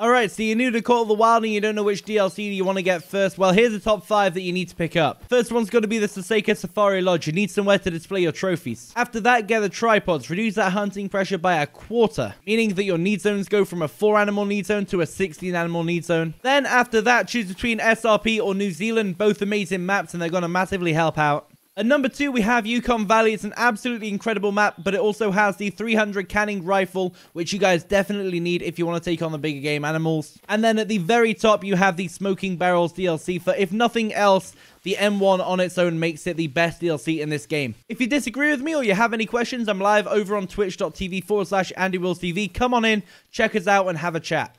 Alright, so you're new to Call of the Wild and you don't know which DLC you want to get first. Well, here's the top 5 that you need to pick up. First one's going to be the Saseka Safari Lodge. You need somewhere to display your trophies. After that, get the tripods. Reduce that hunting pressure by a quarter, meaning that your need zones go from a 4 animal need zone to a 16 animal need zone. Then after that, choose between SRP or New Zealand, both amazing maps and they're going to massively help out. At number two, we have Yukon Valley. It's an absolutely incredible map, but it also has the 300 canning rifle, which you guys definitely need if you want to take on the bigger game animals. And then at the very top, you have the Smoking Barrels DLC for, if nothing else, the M1 on its own makes it the best DLC in this game. If you disagree with me or you have any questions, I'm live over on twitch.tv forward slash AndyWillsTV. Come on in, check us out, and have a chat.